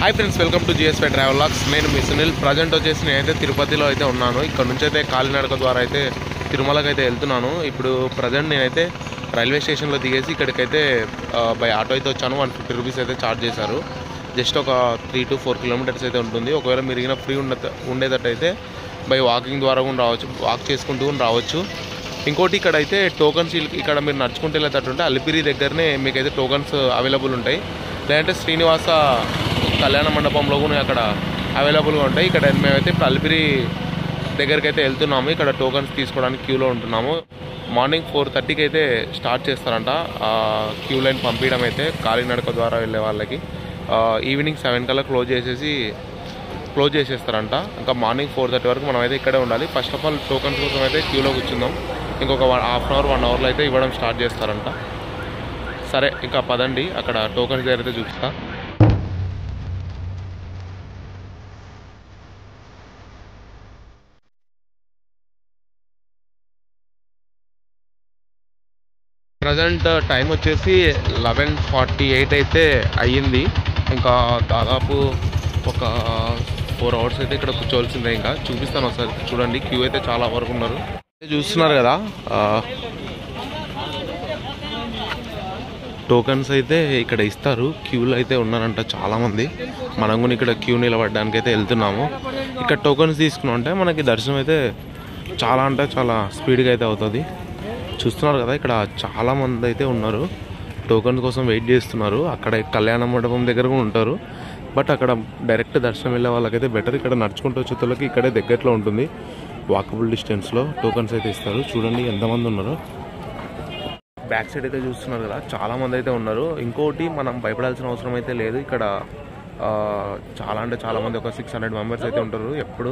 Hi friends welcome to జిఎస్పై travel లాక్స్ నేను మీ సునీల్. ప్రజెంట్ వచ్చేసి నేనైతే తిరుపతిలో అయితే ఉన్నాను. ఇక్కడ నుంచి అయితే కాలినడక ద్వారా అయితే తిరుమలకి అయితే వెళ్తున్నాను. ఇప్పుడు ప్రజెంట్ నేనైతే రైల్వే స్టేషన్లో దిగేసి ఇక్కడికైతే బై ఆటో అయితే వచ్చాను. వన్ ఫిఫ్టీ రూపీస్ అయితే ఛార్జ్ చేశారు. జస్ట్ ఒక త్రీ టు ఫోర్ కిలోమీటర్స్ అయితే ఉంటుంది. ఒకవేళ మిరిగిన ఫ్రీ ఉండ ఉండేటట్టయితే బై వాకింగ్ ద్వారా కూడా రావచ్చు వాక్ చేసుకుంటూ కూడా రావచ్చు. ఇంకోటి ఇక్కడ అయితే టోకన్స్ ఇక్కడ మీరు నడుచుకుంటూ వెళ్ళేటట్టుంటే అలిపిరి దగ్గరనే మీకైతే టోకన్స్ అవైలబుల్ ఉంటాయి. లేదంటే శ్రీనివాస కళ్యాణ మండపంలో కూడా అక్కడ అవైలబుల్గా ఉంటాయి. ఇక్కడ మేమైతే ఇప్పుడు దగ్గరికి అయితే వెళ్తున్నాము. ఇక్కడ టోకన్స్ తీసుకోవడానికి క్యూలో ఉంటున్నాము. మార్నింగ్ ఫోర్ థర్టీకి అయితే స్టార్ట్ చేస్తారంట. క్యూ లైన్ పంపించడం అయితే కాలినడక ద్వారా వెళ్ళే వాళ్ళకి. ఈవినింగ్ సెవెన్ కల్లా క్లోజ్ చేసేసి క్లోజ్ చేసేస్తారంట. ఇంకా మార్నింగ్ ఫోర్ థర్టీ వరకు మనం అయితే ఇక్కడే ఉండాలి. ఫస్ట్ ఆఫ్ ఆల్ టోకన్స్ కోసం అయితే క్యూలో కూర్చుందాం. ఇంకొక one half an hour one అవర్లో అయితే ఇవ్వడం స్టార్ట్ చేస్తారంట. సరే ఇంకా పదండి. అక్కడ టోకన్స్ దగ్గర అయితే చూపిస్తాను ప్రజెంట్ టైం వచ్చేసి లెవెన్ ఫార్టీ ఎయిట్ అయితే అయ్యింది. ఇంకా దాదాపు ఒక ఫోర్ అవర్స్ అయితే ఇక్కడ కూర్చోవలసిందే ఇంకా. చూపిస్తాను ఒకసారి. చూడండి క్యూ అయితే చాలా వరకు ఉన్నారు. చూస్తున్నారు కదా టోకన్స్ అయితే ఇక్కడ ఇస్తారు. క్యూలో అయితే ఉన్నారంట చాలామంది. మనం కూడా ఇక్కడ క్యూ నిలబడడానికి అయితే వెళ్తున్నాము. ఇక్కడ టోకన్స్ తీసుకున్నాం అంటే మనకి దర్శనం అయితే చాలా అంటే చాలా స్పీడ్గా అయితే అవుతుంది. చూస్తున్నారు కదా ఇక్కడ చాలా మంది అయితే ఉన్నారు. టోకన్ కోసం వెయిట్ చేస్తున్నారు. అక్కడ కళ్యాణ మండపం దగ్గర కూడా ఉంటారు. బట్ అక్కడ డైరెక్ట్ దర్శనం వెళ్ళే వాళ్ళకైతే బెటర్. ఇక్కడ నడుచుకుంటూ వచ్చే వాళ్ళకి ఇక్కడే దగ్గరలో ఉంటుంది. వాకబుల్ డిస్టెన్స్లో టోకన్స్ అయితే ఇస్తారు. చూడండి ఎంతమంది ఉన్నారు. బ్యాక్ సైడ్ అయితే చూస్తున్నారు కదా చాలా మంది అయితే ఉన్నారు. ఇంకోటి మనం భయపడాల్సిన అవసరం అయితే లేదు. ఇక్కడ చాలా అంటే చాలామంది ఒక సిక్స్ హండ్రెడ్ మెంబర్స్ అయితే ఉంటారు. ఎప్పుడు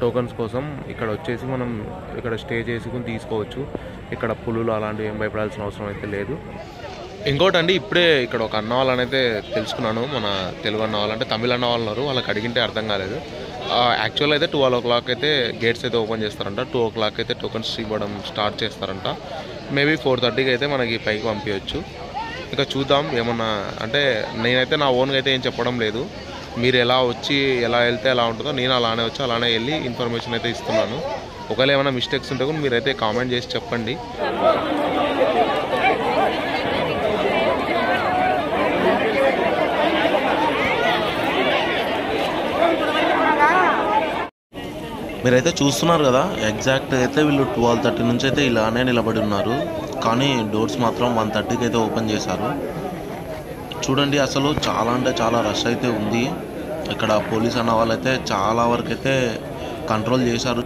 టోకన్స్ కోసం ఇక్కడ వచ్చేసి మనం ఇక్కడ స్టే చేసుకుని తీసుకోవచ్చు. ఇక్కడ పులులు అలాంటివి ఏం భయపడాల్సిన అవసరం అయితే లేదు. ఇంకోటి అండి ఇప్పుడే ఇక్కడ ఒక అన్న వాళ్ళని అయితే తెలుసుకున్నాను. మన తెలుగు అన్న వాళ్ళు అంటే తమిళ అన్న వాళ్ళు ఉన్నారు. వాళ్ళకి అడిగింటే అర్థం కాలేదు. యాక్చువల్ అయితే ట్వెల్వ్ ఓ క్లాక్ అయితే గేట్స్ అయితే ఓపెన్ చేస్తారంట. టూ ఓ క్లాక్ అయితే టోకన్స్ ఇవ్వడం స్టార్ట్ చేస్తారంట. మేబీ ఫోర్ థర్టీకి అయితే మనకి పైకి పంపించవచ్చు. ఇంకా చూద్దాం ఏమన్నా అంటే నేనైతే నా ఓన్గా అయితే ఏం చెప్పడం లేదు. మీరు ఎలా వచ్చి ఎలా వెళ్తే ఎలా ఉంటుందో నేను అలానే వచ్చి అలానే వెళ్ళి ఇన్ఫర్మేషన్ అయితే ఇస్తున్నాను. ఒకవేళ ఏమైనా మిస్టేక్స్ ఉంటే కూడా మీరైతే కామెంట్ చేసి చెప్పండి. మీరైతే చూస్తున్నారు కదా ఎగ్జాక్ట్ అయితే వీళ్ళు ట్వెల్వ్ థర్టీ నుంచి అయితే ఇలానే నిలబడి ఉన్నారు. కానీ డోర్స్ మాత్రం వన్ థర్టీకి అయితే ఓపెన్ చేశారు. చూడండి అసలు చాలా అంటే చాలా రష్ అయితే ఉంది. ఇక్కడ పోలీస్ అన్న వాళ్ళైతే చాలా వరకు అయితే కంట్రోల్ చేశారు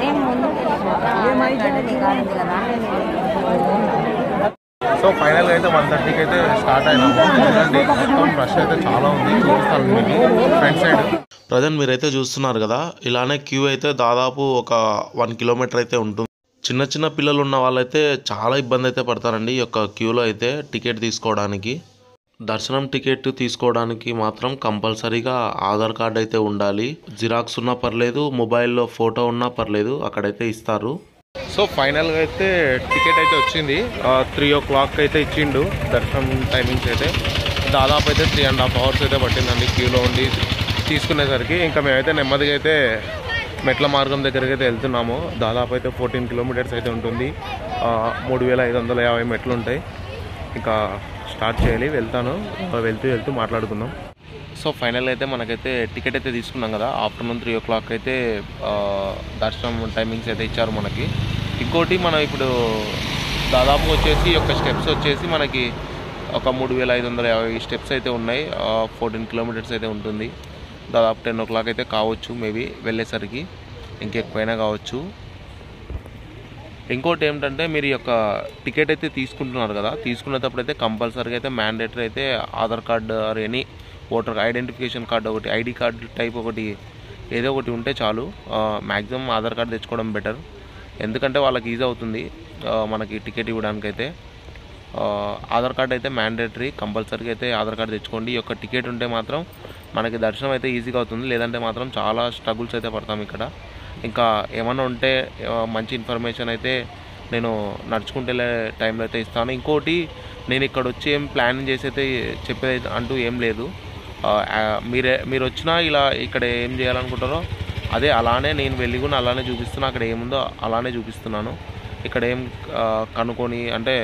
నేను ముందు కాదు కదా సో ఫైనల్గా అయితే వన్ థర్టీకి అయితే స్టార్ట్ అయినాము చూడండి. మొత్తం రష్ అయితే చాలా ఉంది. చూపిస్తాను మీకు. ఫ్రంట్ సైడ్ ప్రజెంట్ మీరైతే చూస్తున్నారు కదా ఇలానే క్యూ అయితే దాదాపు ఒక వన్ కిలోమీటర్ అయితే ఉంటుంది. చిన్న చిన్న పిల్లలు ఉన్న వాళ్ళైతే చాలా ఇబ్బంది అయితే పడతారండి ఈ యొక్క క్యూలో అయితే టికెట్ తీసుకోవడానికి. దర్శనం టికెట్ తీసుకోవడానికి మాత్రం కంపల్సరీగా ఆధార్ కార్డ్ అయితే ఉండాలి. జిరాక్స్ ఉన్నా పర్లేదు మొబైల్లో ఫోటో ఉన్నా పర్లేదు అక్కడైతే ఇస్తారు. సో ఫైనల్గా అయితే టికెట్ అయితే వచ్చింది. త్రీ ఓ క్లాక్ అయితే ఇచ్చిండు. దర్శనం టైమింగ్స్ అయితే దాదాపు అయితే త్రీ అండ్ హాఫ్ అవర్స్ అయితే పట్టిందండి క్యూలో ఉండి తీసుకునేసరికి. ఇంకా మేమైతే నెమ్మదిగా అయితే మెట్ల మార్గం దగ్గరికి అయితే వెళ్తున్నాము. దాదాపు అయితే ఫోర్టీన్ కిలోమీటర్స్ అయితే ఉంటుంది. మూడు వేల ఐదు వందల యాభై మెట్లు ఉంటాయి. ఇంకా స్టార్ట్ చేయాలి. వెళ్తాను. వెళ్తూ వెళ్తూ మాట్లాడుకుందాం. సో ఫైనల్ అయితే మనకైతే టికెట్ అయితే తీసుకున్నాం కదా. ఆఫ్టర్నూన్ త్రీ ఓ క్లాక్ అయితే దర్శనం టైమింగ్స్ అయితే ఇచ్చారు మనకి. ఇంకోటి మనం ఇప్పుడు దాదాపు వచ్చేసి ఒక యొక్క స్టెప్స్ వచ్చేసి మనకి ఒక మూడు వేల ఐదు వందల యాభై స్టెప్స్ అయితే ఉన్నాయి. ఫోర్టీన్ కిలోమీటర్స్ అయితే ఉంటుంది. దాదాపు టెన్ ఓ క్లాక్ అయితే కావచ్చు మేబీ వెళ్ళేసరికి ఇంకెక్కువైనా కావచ్చు. ఇంకోటి ఏమిటంటే మీరు ఈ యొక్క టికెట్ అయితే తీసుకుంటున్నారు కదా తీసుకునేటప్పుడు అయితే కంపల్సరీగా అయితే మ్యాండేటరీ అయితే Aadhaar card or any voter identification card ఒకటి ఐడి కార్డు టైప్ ఒకటి ఏదో ఒకటి ఉంటే చాలు. మ్యాక్సిమం ఆధార్ కార్డు తెచ్చుకోవడం బెటర్. ఎందుకంటే వాళ్ళకి ఈజీ అవుతుంది. మనకి టికెట్ ఇవ్వడానికైతే. ఆధార్ కార్డ్ అయితే మ్యాండేటరీ కంపల్సరీగా అయితే ఆధార్ కార్డ్ తెచ్చుకోండి. ఈ యొక్క టికెట్ ఉంటే మాత్రం మనకి దర్శనం అయితే ఈజీగా అవుతుంది. లేదంటే మాత్రం చాలా స్ట్రగుల్స్ అయితే పడతాం ఇక్కడ. ఇంకా ఏమైనా ఉంటే మంచి ఇన్ఫర్మేషన్ అయితే నేను నడుచుకుంటే టైంలో అయితే ఇస్తాను. ఇంకోటి నేను ఇక్కడ వచ్చి ఏం ప్లానింగ్ చేసి అయితే చెప్పేది అంటూ ఏం లేదు. మీరే మీరు వచ్చినా ఇలా ఇక్కడ ఏం చేయాలనుకుంటారో అదే అలానే నేను వెళ్ళి కూడా అలానే చూపిస్తున్నా అక్కడ ఏముందో అలానే చూపిస్తున్నాను. ఇక్కడ ఏం కనుక్కొని అంటే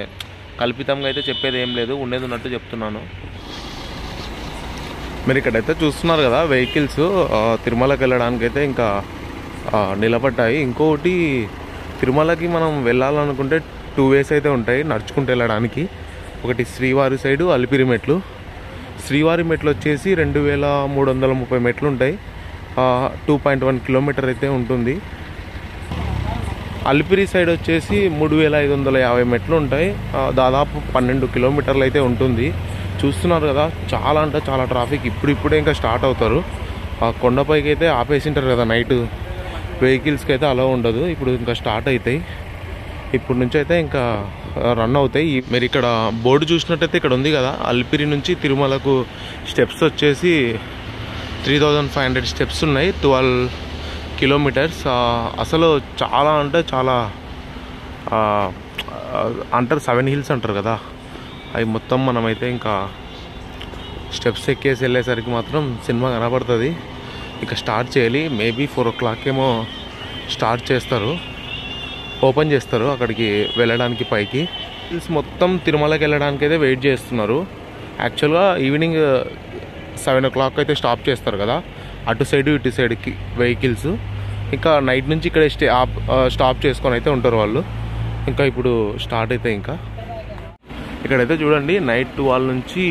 కల్పితంగా అయితే చెప్పేది ఏం లేదు ఉండేది ఉన్నట్టు చెప్తున్నాను. మీరు ఇక్కడైతే చూస్తున్నారు కదా వెహికల్స్ తిరుమలకి వెళ్ళడానికి అయితే ఇంకా నిలబడ్డాయి. ఇంకొకటి తిరుమలకి మనం వెళ్ళాలనుకుంటే టూ వేస్ అయితే ఉంటాయి నడుచుకుంటూ వెళ్ళడానికి. ఒకటి శ్రీవారి సైడు అలిపిరి మెట్లు. శ్రీవారి మెట్లు వచ్చేసి రెండు వేల మూడు వందల ముప్పై మెట్లు ఉంటాయి. టూ పాయింట్ వన్ కిలోమీటర్ అయితే ఉంటుంది. అలిపిరి సైడ్ వచ్చేసి మూడు వేల ఐదు వందల యాభై మెట్లు ఉంటాయి. దాదాపు పన్నెండు కిలోమీటర్లు అయితే ఉంటుంది. చూస్తున్నారు కదా చాలా అంటే చాలా ట్రాఫిక్ ఇప్పుడిప్పుడే ఇంకా స్టార్ట్ అవుతారు. ఆ కొండపైకి అయితే ఆపేసింటారు కదా నైట్. వెహికల్స్కి అయితే అలా ఉండదు. ఇప్పుడు ఇంకా స్టార్ట్ అవుతాయి ఇప్పుడు నుంచి అయితే ఇంకా రన్ అవుతాయి. మీరు ఇక్కడ బోర్డు చూసినట్టయితే ఇక్కడ ఉంది కదా అలిపిరి నుంచి తిరుమలకు స్టెప్స్ వచ్చేసి three thousand five hundred steps ఉన్నాయి ట్వెల్వ్ కిలోమీటర్స్. అసలు చాలా అంటే చాలా అంటారు సెవెన్ హిల్స్ అంటారు కదా. అవి మొత్తం మనమైతే ఇంకా స్టెప్స్ ఎక్కేసి వెళ్ళేసరికి మాత్రం సినిమా కనబడుతుంది. ఇంకా స్టార్ట్ చేయాలి. మేబీ ఫోర్ ఓ క్లాక్ ఏమో స్టార్ట్ చేస్తారు. ఓపెన్ చేస్తారు అక్కడికి వెళ్ళడానికి పైకి. హిల్స్ మొత్తం తిరుమలకి వెళ్ళడానికి అయితే వెయిట్ చేస్తున్నారు. యాక్చువల్గా ఈవినింగ్ సెవెన్ ఓ క్లాక్ అయితే స్టాప్ చేస్తారు కదా. అటు సైడ్ ఇటు సైడ్కి వెహికల్స్ ఇంకా నైట్ నుంచి ఇక్కడ స్టే ఆప్ స్టాప్ చేసుకొని అయితే ఉంటారు వాళ్ళు. ఇంకా ఇప్పుడు స్టార్ట్ అయితే ఇంకా. ఇక్కడైతే చూడండి నైట్ ట్వెల్వ్ నుంచి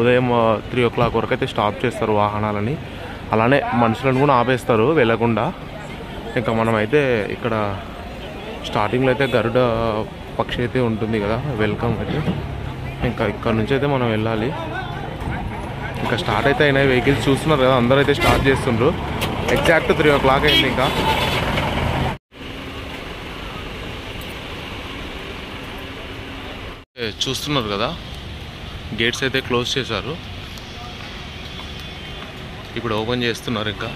ఉదయం త్రీ ఓ క్లాక్ వరకు అయితే స్టాప్ చేస్తారు వాహనాలని. అలానే మనుషులను కూడా ఆపేస్తారు వెళ్ళకుండా. ఇంకా మనమైతే ఇక్కడ స్టార్టింగ్లో అయితే గరుడ పక్షి అయితే ఉంటుంది కదా వెల్కమ్ అయితే. ఇంకా ఇక్కడ నుంచి అయితే మనం వెళ్ళాలి. ఇంకా స్టార్ట్ అయితే అయినాయి. వెహికల్స్ చూస్తున్నారు కదా అందరూ అయితే స్టార్ట్ చేస్తుండ్రు. ఎగ్జాక్ట్ త్రీ ఓ క్లాక్ అయింది ఇంకా. చూస్తున్నారు కదా గేట్స్ అయితే క్లోజ్ చేశారు. ఇప్పుడు ఓపెన్ చేస్తున్నారు ఇంకా.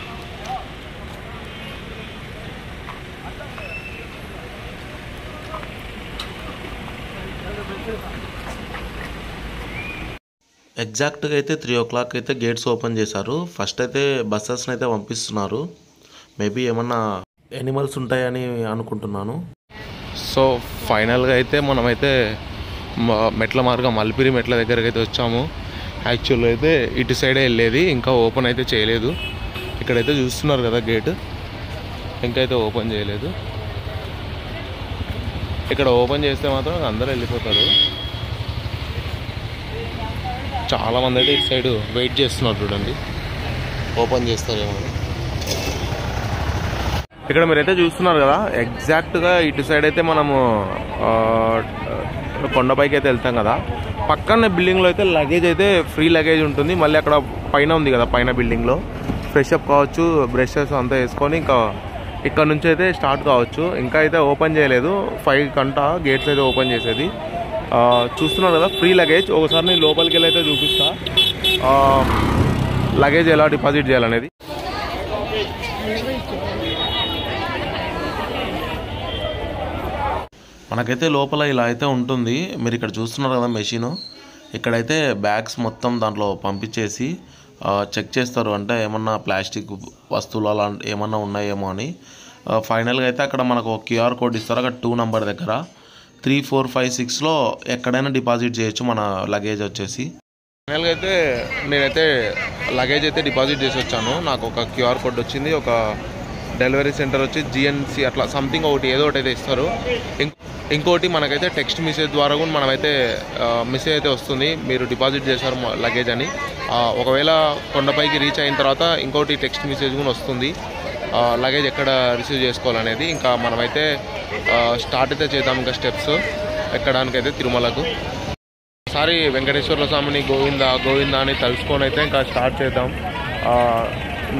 ఎగ్జాక్ట్గా అయితే త్రీ ఓ క్లాక్ అయితే గేట్స్ ఓపెన్ చేశారు. ఫస్ట్ అయితే బస్సెస్ని అయితే పంపిస్తున్నారు. మేబీ ఏమన్నా ఎనిమల్స్ ఉంటాయని అనుకుంటున్నాను. సో ఫైనల్గా అయితే మనమైతే మెట్ల మార్గం అల్పిరి మెట్ల దగ్గరికి అయితే వచ్చాము. యాక్చువల్గా అయితే ఇటు సైడే వెళ్ళేది ఇంకా ఓపెన్ అయితే చేయలేదు. ఇక్కడైతే చూస్తున్నారు కదా గేట్. ఇంకా అయితే ఓపెన్ చేయలేదు. ఇక్కడ ఓపెన్ చేస్తే మాత్రం అందరూ వెళ్ళిపోతారు. చాలా మంది అయితే ఇటు సైడ్ వెయిట్ చేస్తున్నారు చూడండి. ఓపెన్ చేస్తారేమో. ఇక్కడ మీరైతే చూస్తున్నారు కదా ఎగ్జాక్ట్గా ఇటు సైడ్ అయితే మనము కొండపైకి అయితే వెళ్తాం కదా. పక్కన బిల్డింగ్లో అయితే లగేజ్ అయితే ఫ్రీ లగేజ్ ఉంటుంది. మళ్ళీ అక్కడ పైన ఉంది కదా పైన బిల్డింగ్లో ఫ్రెష్ అప్ కావచ్చు బ్రషెస్ అంతా వేసుకొని ఇంకా ఇక్కడ నుంచి అయితే స్టార్ట్ కావచ్చు. ఇంకా అయితే ఓపెన్ చేయలేదు. ఫైవ్ కంట గేట్స్ అయితే ఓపెన్ చేసేది. చూస్తున్నారు కదా ఫ్రీ లగేజ్ ఒకసారి నేను లోపలికి వెళ్ళి అయితే చూపిస్తా. లగేజ్ ఎలా డిపాజిట్ చేయాలనేది. మనకైతే లోపల ఇలా అయితే ఉంటుంది. మీరు ఇక్కడ చూస్తున్నారు కదా మెషిన్ ఇక్కడైతే బ్యాగ్స్ మొత్తం దాంట్లో పంపించేసి చెక్ చేస్తారు. అంటే ఏమన్నా ప్లాస్టిక్ వస్తువులు అలా ఏమన్నా ఉన్నాయేమో అని. ఫైనల్గా అయితే అక్కడ మనకు క్యూఆర్ కోడ్ ఇస్తారు. అక్కడ టూ నెంబర్ దగ్గర. త్రీ ఫోర్ ఫైవ్ సిక్స్లో ఎక్కడైనా డిపాజిట్ చేయొచ్చు. మన లగేజ్ వచ్చేసి. ఫైనల్గా అయితే నేనైతే లగేజ్ అయితే డిపాజిట్ చేసి వచ్చాను. నాకు ఒక క్యూఆర్ కోడ్ వచ్చింది. ఒక డెలివరీ సెంటర్ వచ్చి జిఎన్సి అట్లా సంథింగ్ ఒకటి ఏదో ఒకటి అయితే ఇస్తారు. ఇంకోటి మనకైతే టెక్స్ట్ మెసేజ్ ద్వారా కూడా మనమైతే మెసేజ్ అయితే వస్తుంది. మీరు డిపాజిట్ చేశారు లగేజ్ అని. ఒకవేళ కొండపైకి రీచ్ అయిన తర్వాత ఇంకోటి టెక్స్ట్ మెసేజ్ కూడా వస్తుంది. లగేజ్ ఎక్కడ రిసీవ్ చేసుకోవాలనేది. ఇంకా మనమైతే స్టార్ట్ అయితే చేద్దాం ఇంకా స్టెప్స్ ఎక్కడానికైతే తిరుమలకు. ఒకసారి వెంకటేశ్వర స్వామిని గోవింద గోవింద అని తలుసుకొని అయితే ఇంకా స్టార్ట్ చేద్దాం.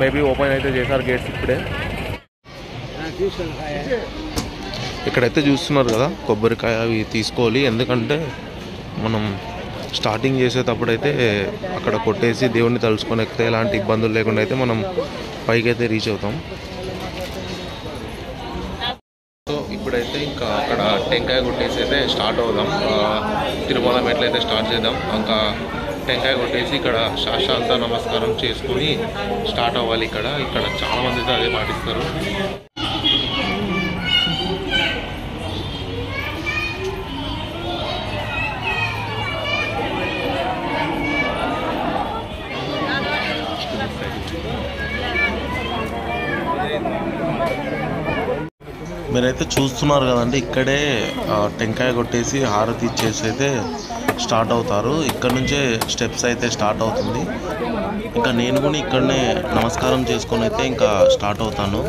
మేబీ ఓపెన్ అయితే చేశారు గేట్స్ ఇప్పుడే. ఇక్కడైతే చూస్తున్నారు కదా కొబ్బరికాయ అవి తీసుకోవాలి. ఎందుకంటే మనం స్టార్టింగ్ చేసేటప్పుడైతే అక్కడ కొట్టేసి దేవుణ్ణి తలుచుకొని ఎక్కితే ఎలాంటి ఇబ్బందులు లేకుండా అయితే మనం పైకైతే రీచ్ అవుతాం. సో ఇప్పుడైతే ఇంకా అక్కడ టెంకాయ కొట్టేసి అయితే స్టార్ట్ అవుదాం. తిరుమల మెట్లయితే స్టార్ట్ చేద్దాం. ఇంకా టెంకాయ కొట్టేసి ఇక్కడ శాశాంత నమస్కారం చేసుకుని స్టార్ట్ అవ్వాలి ఇక్కడ. ఇక్కడ చాలామంది అయితే అదే పాటిస్తారు. మీరైతే చూస్తున్నారు కదండి ఇక్కడే టెంకాయ కొట్టేసి హారతి ఇచ్చేసి అయితే స్టార్ట్ అవుతారు. ఇక్కడ నుంచే స్టెప్స్ అయితే స్టార్ట్ అవుతుంది. ఇంకా నేను కూడా ఇక్కడనే నమస్కారం చేసుకొని అయితే ఇంకా స్టార్ట్ అవుతాను.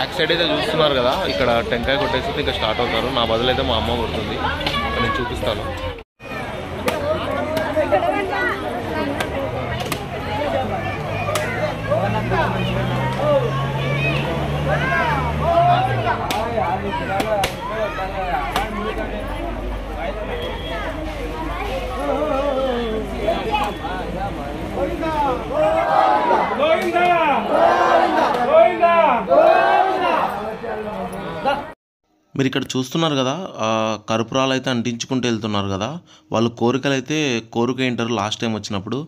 బ్యాక్ సైడ్ అయితే చూస్తున్నారు కదా ఇక్కడ టెంకాయ కొట్టేసి ఇంకా స్టార్ట్ అవుతారు. నా బదులు అయితే మా అమ్మ కొడుతుంది. నేను చూపిస్తాను. గోవిందా గోవిందా గోవిందా మీరు ఇక్కడ చూస్తున్నారు కదా కర్పూరాలు అయితే అంటించుకుంటూ వెళ్తున్నారు కదా వాళ్ళు కోరికలు అయితే కోరిక ఏంటారు లాస్ట్ టైం వచ్చినప్పుడు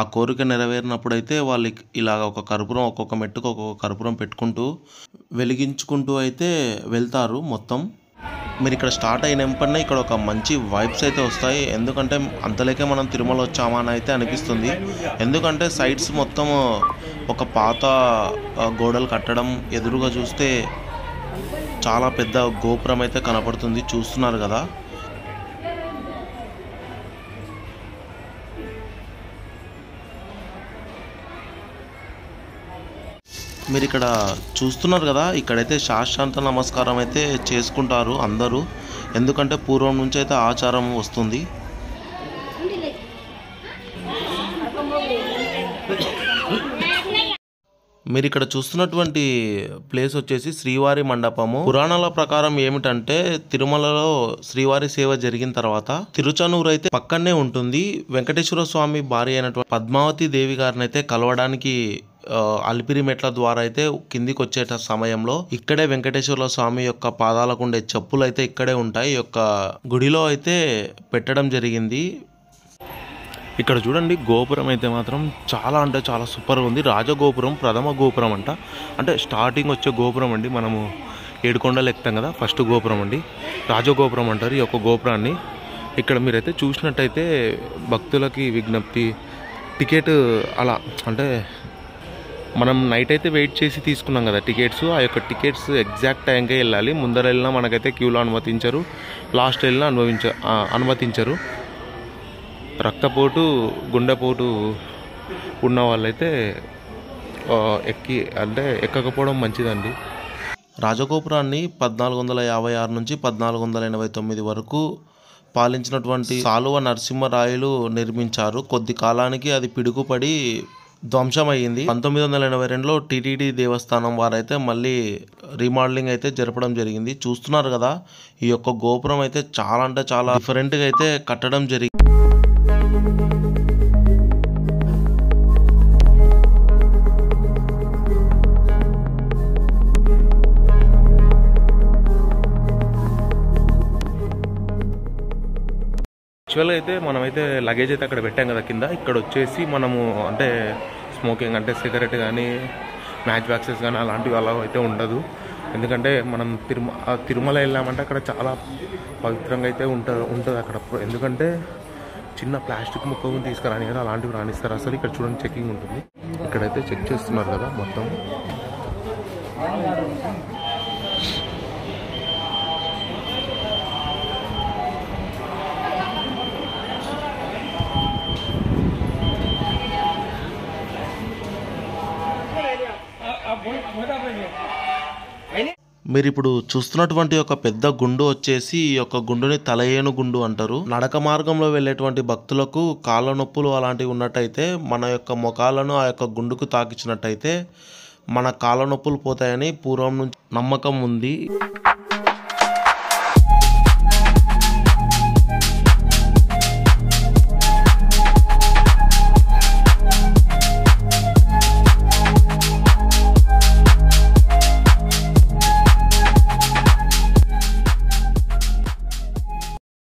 ఆ కోరిక నెరవేరినప్పుడు అయితే వాళ్ళు ఇలాగ ఒక కర్పూరం ఒక్కొక్క మెట్టుకు ఒక్కొక్క కర్పూరం పెట్టుకుంటూ వెలిగించుకుంటూ అయితే వెళ్తారు మొత్తం. మీరు ఇక్కడ స్టార్ట్ అయిన వెంపనే ఇక్కడ ఒక మంచి వైబ్స్ అయితే వస్తాయి. ఎందుకంటే అంతలేకే మనం తిరుమల వచ్చామా అని అయితే అనిపిస్తుంది. ఎందుకంటే సైడ్స్ మొత్తం ఒక పాత గోడలు కట్టడం ఎదురుగా చూస్తే చాలా పెద్ద గోపురం అయితే కనపడుతుంది. చూస్తున్నారు కదా. మీరు ఇక్కడ చూస్తున్నారు కదా ఇక్కడైతే శాశ్వత నమస్కారం అయితే చేసుకుంటారు అందరూ. ఎందుకంటే పూర్వం నుంచి అయితే ఆచారం వస్తుంది. మీరు ఇక్కడ చూస్తున్నటువంటి ప్లేస్ వచ్చేసి శ్రీవారి మండపము. పురాణాల ప్రకారం ఏమిటంటే తిరుమలలో శ్రీవారి సేవ జరిగిన తర్వాత తిరుచనూరు అయితే పక్కనే ఉంటుంది. వెంకటేశ్వర స్వామి భార్య అయినటువంటి పద్మావతి దేవి గారిని అయితే కలవడానికి ఆ, అలిపిరి మెట్ల ద్వారా అయితే కిందికి వచ్చేట సమయంలో ఇక్కడే వెంకటేశ్వర స్వామి యొక్క పాదాలకు ఉండే చెప్పులు అయితే ఇక్కడే ఉంటాయి. యొక్క గుడిలో అయితే పెట్టడం జరిగింది. ఇక్కడ చూడండి గోపురం అయితే మాత్రం చాలా అంటే చాలా సూపర్గా ఉంది. రాజగోపురం ప్రథమ గోపురం అంట. అంటే స్టార్టింగ్ వచ్చే గోపురం అండి. మనము ఏడుకొండలు ఎక్కుతాం కదా ఫస్ట్ గోపురం అండి. రాజగోపురం అంటారు ఈ యొక్క గోపురాన్ని. ఇక్కడ మీరైతే చూసినట్టయితే భక్తులకి విజ్ఞప్తి టికెట్ అలా అంటే మనం నైట్ అయితే వెయిట్ చేసి తీసుకున్నాం కదా టికెట్స్. ఆ యొక్క టికెట్స్ ఎగ్జాక్ట్ టైంకే వెళ్ళాలి. ముందర వెళ్ళినా మనకైతే క్యూలో అనుమతించరు. లాస్ట్ వెళ్ళినా అనుభవించ అనుమతించరు. రక్తపోటు గుండెపోటు ఉన్న వాళ్ళైతే ఎక్కి అంటే ఎక్కకపోవడం మంచిదండి. రాజగోపురాన్ని పద్నాలుగు వందల యాభై ఆరు నుంచి పద్నాలుగు వందల ఎనభై తొమ్మిది వరకు పాలించినటువంటి సాలువ నరసింహరాయలు నిర్మించారు. కొద్ది కాలానికి అది పిడుగుపడి ధ్వంసమయ్యింది. పంతొమ్మిది వందల ఎనభై రెండులో టీటీడీ దేవస్థానం వారైతే మళ్ళీ రీమోడలింగ్ అయితే జరపడం జరిగింది. చూస్తున్నారు కదా ఈ యొక్క గోపురం అయితే చాలా అంటే చాలా డిఫరెంట్గా అయితే కట్టడం జరిగింది యాక్చువల్గా అయితే మనమైతే లగేజ్ అయితే అక్కడ పెట్టాం కదా కింద. ఇక్కడ వచ్చేసి మనము అంటే స్మోకింగ్ అంటే సిగరెట్ కానీ మ్యాచ్ బాక్సెస్ కానీ అలాంటివి అలా అయితే ఉండదు. ఎందుకంటే మనం తిరుమ తిరుమల వెళ్ళామంటే అక్కడ చాలా పవిత్రంగా అయితే ఉంటుంది ఉంటుంది అక్కడ. ఎందుకంటే చిన్న ప్లాస్టిక్ ముక్క తీసుకురాని కదా అలాంటివి రానిస్తారు అసలు ఇక్కడ చూడండి చెకింగ్ ఉంటుంది. ఇక్కడైతే చెక్ చేస్తున్నారు కదా మొత్తం. మీరు ఇప్పుడు చూస్తున్నటువంటి ఒక పెద్ద గుండు వచ్చేసి ఈ యొక్క గుండుని తలయేను గుండు అంటారు. నడక మార్గంలో వెళ్ళేటువంటి భక్తులకు కాళ్ళ నొప్పులు అలాంటివి ఉన్నట్టయితే మన యొక్క ముఖాలను ఆ యొక్క గుండుకు తాకించినట్టయితే మన కాళ్ళ నొప్పులు పోతాయని పూర్వం నుంచి నమ్మకం ఉంది.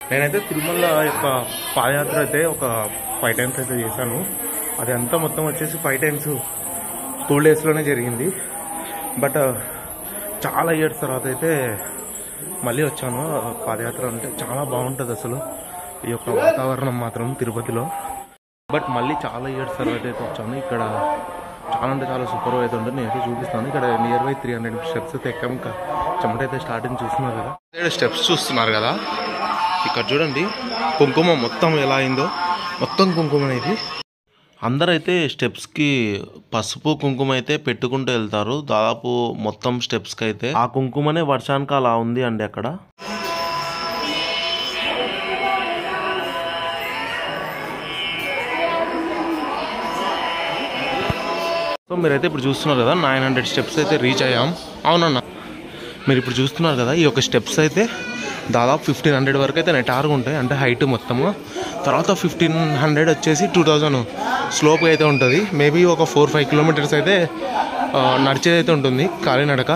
నేనైతే తిరుమల యొక్క పాదయాత్ర అయితే ఒక ఫైవ్ టైమ్స్ అయితే చేశాను. అది అంతా మొత్తం వచ్చేసి ఫైవ్ టైమ్స్ స్కూల్ డేస్లోనే జరిగింది. బట్ చాలా ఇయర్స్ తర్వాత అయితే మళ్ళీ వచ్చాను. పాదయాత్ర అంటే చాలా బాగుంటుంది అసలు. ఈ యొక్క వాతావరణం మాత్రం తిరుపతిలో. బట్ మళ్ళీ చాలా ఇయర్స్ తర్వాత అయితే వచ్చాను. ఇక్కడ చాలా అంటే చాలా సూపర్ అయితే ఉంటుంది. నేనైతే చూపిస్తాను. ఇక్కడ near by three hundred steps అయితే ఎక్కాము చెమట అయితే స్టార్టింగ్ చూస్తున్నారు కదా. ఇక్కడ స్టెప్స్ చూస్తున్నారు కదా. ఇక్కడ చూడండి కుంకుమ మొత్తం ఎలా అయిందో. మొత్తం కుంకుమ అనేది. అందరైతే స్టెప్స్కి పసుపు కుంకుమ అయితే పెట్టుకుంటూ వెళ్తారు. దాదాపు మొత్తం స్టెప్స్కి అయితే. ఆ కుంకుమనే వర్షానికి అలా ఉంది అండి అక్కడ. సో మీరైతే ఇప్పుడు చూస్తున్నారు కదా నైన్ హండ్రెడ్ స్టెప్స్ అయితే రీచ్ అయ్యాం. అవునన్నా మీరు ఇప్పుడు చూస్తున్నారు కదా ఈ యొక్క స్టెప్స్ అయితే దాదాపు ఫిఫ్టీన్ హండ్రెడ్ వరకు అయితే నెటారుగా ఉంటాయి. అంటే హైట్ మొత్తము. తర్వాత ఫిఫ్టీన్ హండ్రెడ్ వచ్చేసి టూ థౌజండ్ స్లోప్గా అయితే ఉంటుంది. మేబీ ఒక ఫోర్ ఫైవ్ కిలోమీటర్స్ అయితే నడిచేదైతే నడిచేది అయితే ఉంటుంది కాలినడక.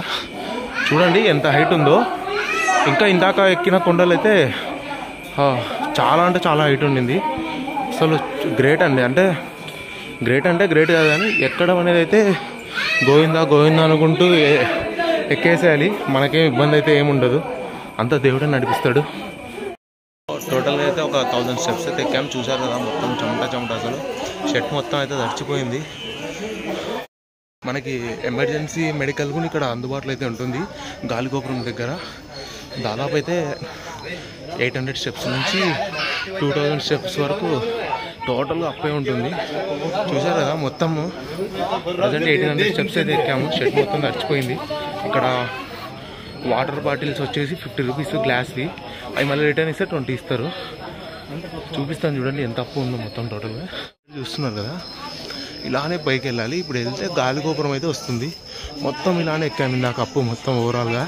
చూడండి ఎంత హైట్ ఉందో. ఇంకా ఇందాక ఎక్కిన కొండలు అయితే చాలా అంటే చాలా హైట్ ఉండింది. అసలు గ్రేట్ అండి. అంటే గ్రేట్ అంటే గ్రేట్ కాదు కానీ ఎక్కడం అనేది అయితే గోవిందా గోవిందా అనుకుంటూ ఎక్కేసేయాలి. మనకేం ఇబ్బంది అయితే ఏముండదు అంతా దేవుడే నడిపిస్తాడు. టోటల్గా అయితే ఒక థౌజండ్ స్టెప్స్ అయితే ఎక్కాము చూసారు కదా మొత్తం చెమట చెమట అసలు. షర్ట్ మొత్తం అయితే తడిచిపోయింది. మనకి ఎమర్జెన్సీ మెడికల్ కూడా ఇక్కడ అందుబాటులో అయితే ఉంటుంది. గాలిగోపురం దగ్గర దాదాపు అయితే ఎయిట్ హండ్రెడ్ స్టెప్స్ నుంచి టూ థౌజండ్ స్టెప్స్ వరకు టోటల్గా అప్పే ఉంటుంది. చూసారు కదా మొత్తము. ప్రజెంట్ ఎయిటీన్ హండ్రెడ్ స్టెప్స్ అయితే ఎక్కాము. షర్ట్ మొత్తం తడిచిపోయింది. ఇక్కడ వాటర్ బాటిల్స్ వచ్చేసి ఫిఫ్టీ రూపీస్ గ్లాస్ది. అవి మళ్ళీ రిటర్న్ ఇస్తే ట్వంటీ ఇస్తారు. చూపిస్తాను చూడండి ఎంత అప్పు ఉందో మొత్తం టోటల్గా చూస్తున్నారు కదా? ఇలానే పైకి వెళ్ళాలి. ఇప్పుడు వెళ్తే గాలిగోపురం అయితే వస్తుంది. మొత్తం ఇలానే ఎక్కాము నాకు అప్పు మొత్తం ఓవరాల్గా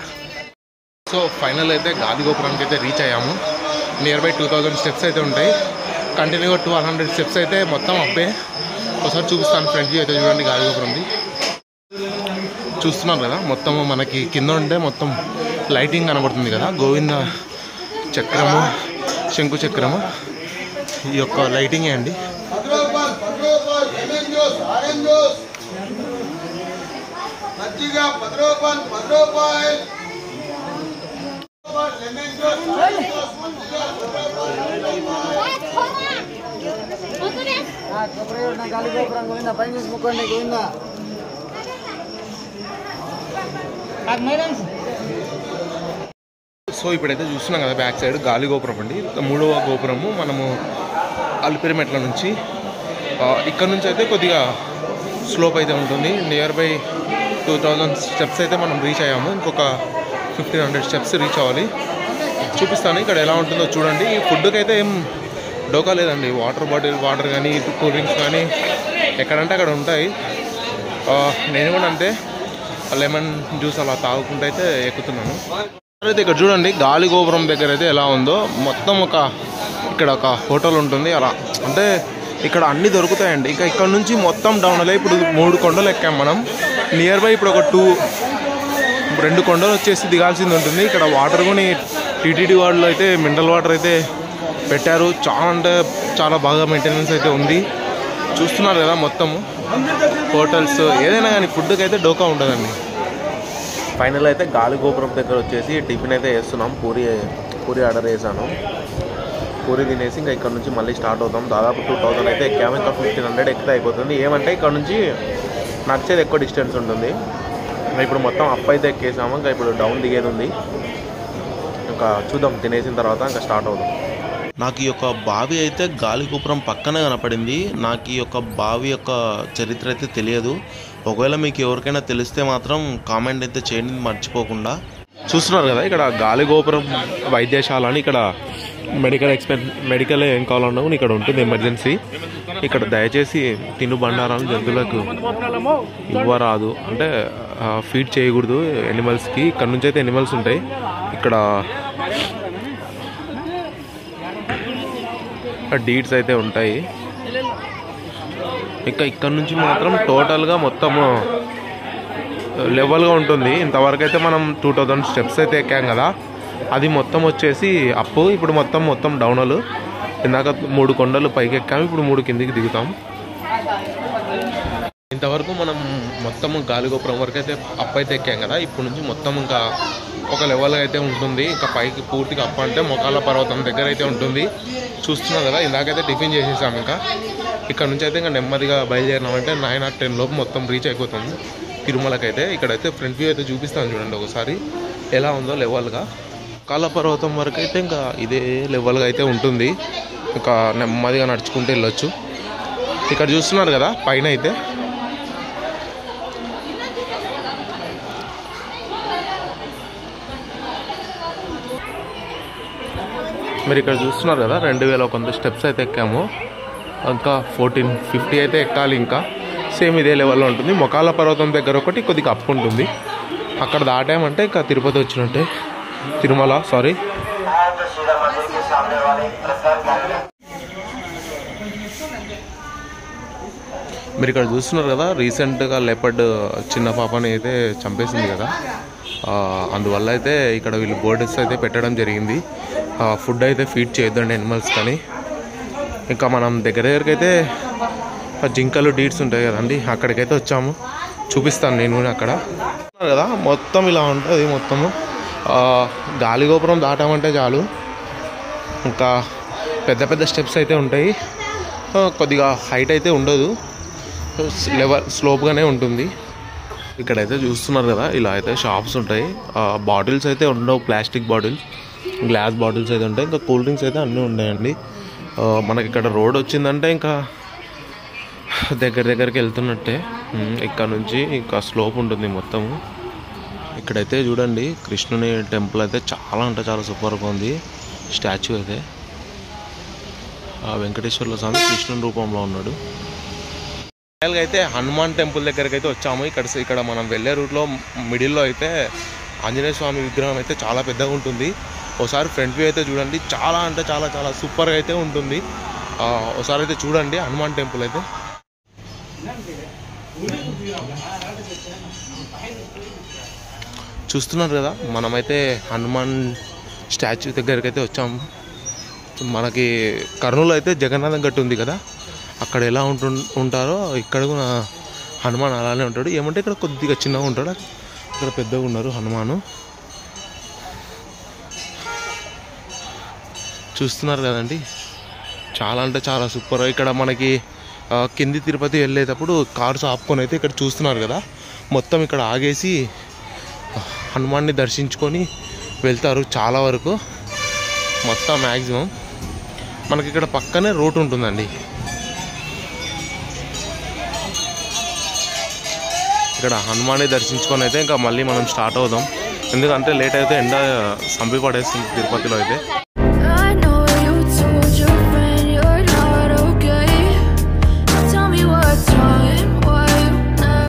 సో ఫైనల్ అయితే గాలిగోపురానికి అయితే రీచ్ అయ్యాము. Near by two thousand steps అయితే ఉంటాయి. కంటిన్యూగా ట్వెల్వ్ హండ్రెడ్ స్టెప్స్ అయితే మొత్తం అప్పే ఒకసారి చూపిస్తాను వ్యూ అయితే చూడండి గాలిగోపురంది చూస్తున్నారు కదా మొత్తం మనకి కింద ఉంటే మొత్తం లైటింగ్ కనబడుతుంది కదా గోవింద చక్రము శంకు చక్రము ఈ యొక్క లైటింగే అండి గోవింద పైన రూపాయలు సో ఇప్పుడైతే చూస్తున్నాం కదా బ్యాక్ సైడ్ గాలి గోపురం అండి. మూడవ గోపురము. మనము అల్పిరిమెట్ల నుంచి ఇక్కడ నుంచి అయితే కొద్దిగా స్లోప్ అయితే ఉంటుంది. Near by two thousand steps అయితే మనం రీచ్ అయ్యాము. ఇంకొక ఫిఫ్టీన్ హండ్రెడ్ స్టెప్స్ రీచ్ అవ్వాలి. చూపిస్తాను ఇక్కడ ఎలా ఉంటుందో చూడండి. ఈ ఫుడ్కి అయితే ఏం డోకా లేదండి. వాటర్ బాటిల్ వాటర్ కానీ కూల్ డ్రింక్స్ కానీ ఎక్కడంటే అక్కడ ఉంటాయి. నేను కూడా అంటే లెమన్ జ్యూస్ అలా తాగుకుంటూ అయితే ఎక్కుతున్నాను. అయితే ఇక్కడ చూడండి గాలి గోపురం దగ్గర అయితే ఎలా ఉందో. మొత్తం ఒక ఇక్కడ ఒక హోటల్ ఉంటుంది. అలా అంటే ఇక్కడ అన్ని దొరుకుతాయండి. ఇంకా ఇక్కడ నుంచి మొత్తం డౌన్ అయ్యి ఇప్పుడు మూడు కొండలు ఎక్కాం మనం. నియర్ బై ఇప్పుడు ఒక టూ రెండు కొండలు వచ్చేసి దిగాల్సింది ఉంటుంది. ఇక్కడ వాటర్ కూడా టీటీడీ వాళ్ళు అయితే మినరల్ వాటర్ అయితే పెట్టారు. చాలా అంటే చాలా బాగా మెయింటెనెన్స్ అయితే ఉంది. చూస్తున్నారు కదా మొత్తము. హోటల్స్ ఏదైనా కానీ ఫుడ్కి అయితే డోకా ఉంటుందండి. ఫైనల్ అయితే గాలి గోపురం దగ్గర వచ్చేసి టిఫిన్ అయితే వేస్తున్నాం పూరి పూరి ఆర్డర్ చేశాను. పూరి తినేసి ఇంకా ఇక్కడ నుంచి మళ్ళీ స్టార్ట్ అవుతాం. దాదాపు టూ థౌసండ్ అయితే ఎక్కాము ఇంకా ఫిఫ్టీన్ హండ్రెడ్ ఎక్కితే అయిపోతుంది. ఏమంటే ఇక్కడ నుంచి నడిచేది ఎక్కువ డిస్టెన్స్ ఉంటుంది. ఇప్పుడు మొత్తం అప్ అయితే ఎక్కేసాము. ఇంకా ఇప్పుడు డౌన్ దిగేది ఉంది. ఇంకా చూద్దాం. తినేసిన తర్వాత ఇంకా స్టార్ట్ అవుదాం నాకు ఈ యొక్క బావి అయితే గాలిగోపురం పక్కనే కనపడింది. నాకు ఈ యొక్క బావి యొక్క చరిత్ర అయితే తెలియదు. ఒకవేళ మీకు ఎవరికైనా తెలిస్తే మాత్రం కామెంట్ అయితే చేయండి మర్చిపోకుండా. చూస్తున్నారు కదా ఇక్కడ గాలిగోపురం వైద్యశాల అని ఇక్కడ మెడికల్ ఎక్స్పెన్ మెడికల్ ఏం కావాలన్నా ఇక్కడ ఉంటుంది ఎమర్జెన్సీ ఇక్కడ దయచేసి తిను బండారాలు జంతువులకు ఇవ్వరాదు. అంటే ఫీడ్ చేయకూడదు ఎనిమల్స్కి ఇక్కడ నుంచి అయితే ఎనిమల్స్ ఉంటాయి. ఇక్కడ డీడ్స్ అయితే ఉంటాయి. ఇంకా ఇక్కడ నుంచి మాత్రం టోటల్గా మొత్తము లెవెల్గా ఉంటుంది. ఇంతవరకు అయితే మనం టూ థౌజండ్ స్టెప్స్ అయితే ఎక్కాం కదా. అది మొత్తం వచ్చేసి అప్పు. ఇప్పుడు మొత్తం మొత్తం డౌనలు ఇందాక మూడు కొండలు పైకి ఎక్కాము ఇప్పుడు మూడు కిందికి దిగుతాం. ఇంతవరకు మనం మొత్తం గాలిగోపురం వరకు అయితే అప్ అయితే ఎక్కాం కదా. ఇప్పుడు నుంచి మొత్తం ఇంకా ఒక లెవెల్ అయితే ఉంటుంది. ఇంకా పైకి పూర్తిగా అప్ అంటే మొకాల పర్వతం దగ్గర అయితే ఉంటుంది. చూస్తున్నాం కదా? ఇందాకైతే టిఫిన్ చేసేసాం ఇంకా. ఇక్కడ నుంచి అయితే ఇంకా నెమ్మదిగా బయలుదేరినామంటే నైన్ ఆర్ టెన్ లోపు మొత్తం రీచ్ అయిపోతుంది. తిరుమలకైతే ఇక్కడైతే ఫ్రంట్ వ్యూ అయితే చూపిస్తాను చూడండి ఒకసారి. ఎలా ఉందో లెవెల్గా కాలపర్వతం వరకు అయితే ఇంకా ఇదే లెవెల్గా అయితే ఉంటుంది. ఇంకా నెమ్మదిగా నడుచుకుంటూ వెళ్ళొచ్చు. ఇక్కడ చూస్తున్నారు కదా పైన అయితే. మీరు ఇక్కడ చూస్తున్నారు కదా రెండు వేల కొంత స్టెప్స్ అయితే ఎక్కాము. ఇంకా ఫోర్టీన్ ఫిఫ్టీ అయితే ఎక్కాలి ఇంకా. సేమ్ ఇదే లెవెల్లో ఉంటుంది. మొకాల పర్వతం దగ్గర ఒకటి కొద్దిగా అప్ ఉంటుంది. అక్కడ దాటామంటే ఇంకా తిరుపతి వచ్చినట్టే. తిరుమల సారీ మీరు ఇక్కడ చూస్తున్నారు కదా రీసెంట్గా లెపర్డ్ చిన్న పాపని అయితే చంపేసింది కదా. అందువల్ల అయితే ఇక్కడ వీళ్ళు బోర్డర్స్ అయితే పెట్టడం జరిగింది. ఫుడ్ అయితే ఫీడ్ చేయొద్దండి అనిమల్స్ కానీ. ఇంకా మనం దగ్గర దగ్గరకైతే జింకలు డీడ్స్ ఉంటాయి కదండి అక్కడికైతే వచ్చాము. చూపిస్తాను నేను కూడా అక్కడ. కదా మొత్తం ఇలా ఉంటుంది మొత్తము. గాలిగోపురం దాటామంటే చాలు. ఇంకా పెద్ద పెద్ద స్టెప్స్ అయితే ఉంటాయి. కొద్దిగా హైట్ అయితే ఉండదు. లెవెల్ స్లోప్గానే ఉంటుంది. ఇక్కడైతే చూస్తున్నారు కదా ఇలా అయితే షాప్స్ ఉంటాయి. బాటిల్స్ అయితే ఉండవు ప్లాస్టిక్ బాటిల్స్ గ్లాస్ బాటిల్స్ అయితే ఉంటాయి. ఇంకా కూల్ డ్రింక్స్ అయితే అన్నీ ఉన్నాయండి. మనకి ఇక్కడ రోడ్ వచ్చిందంటే ఇంకా దగ్గర దగ్గరికి వెళ్తున్నట్టే. ఇక్కడ నుంచి ఇంకా స్లోప్ ఉంటుంది మొత్తము. ఇక్కడైతే చూడండి కృష్ణుని టెంపుల్ అయితే చాలా అంటే చాలా సూపర్గా ఉంది. స్టాచ్యూ అయితే. ఆ వెంకటేశ్వర్ల స్వామి కృష్ణుని రూపంలో ఉన్నాడు. ఫైనల్గా అయితే హనుమాన్ టెంపుల్ దగ్గరికి అయితే వచ్చాము. ఇక్కడ ఇక్కడ మనం వెళ్ళే రూట్లో మిడిల్లో అయితే ఆంజనేయ స్వామి విగ్రహం అయితే చాలా పెద్దగా ఉంటుంది. ఒకసారి ఫ్రంట్ వ్యూ అయితే చూడండి. చాలా అంటే చాలా చాలా సూపర్గా అయితే ఉంటుంది. ఒకసారి అయితే చూడండి హనుమాన్ టెంపుల్ అయితే. చూస్తున్నారు కదా మనమైతే హనుమాన్ స్టాచ్యూ దగ్గరికి అయితే వచ్చాము మనకి కర్నూలు అయితే జగన్నాథం గట్టు ఉంది కదా అక్కడ ఎలా ఉంటు ఉంటారో ఇక్కడ కూడా హనుమాన్ అలానే ఉంటాడు. ఏమంటే ఇక్కడ కొద్దిగా చిన్నగా ఉంటాడు. ఇక్కడ పెద్దగా ఉన్నారు హనుమాను. చూస్తున్నారు కదండి. చాలా అంటే చాలా సూపర్ ఇక్కడ మనకి కింది తిరుపతి వెళ్ళేటప్పుడు కార్స్ ఆపుకొని అయితే ఇక్కడ చూస్తున్నారు కదా. మొత్తం ఇక్కడ ఆగేసి హనుమాన్ని దర్శించుకొని వెళ్తారు చాలా వరకు. మొత్తం మ్యాక్సిమం మనకి ఇక్కడ పక్కనే రోడ్ ఉంటుందండి. ఇక్కడ హనుమాన్ని దర్శించుకొని అయితే ఇంకా మళ్ళీ మనం స్టార్ట్ అవుదాం. ఎందుకంటే లేట్ అయితే ఎండ సంపి పడేస్తుంది తిరుపతిలో అయితే.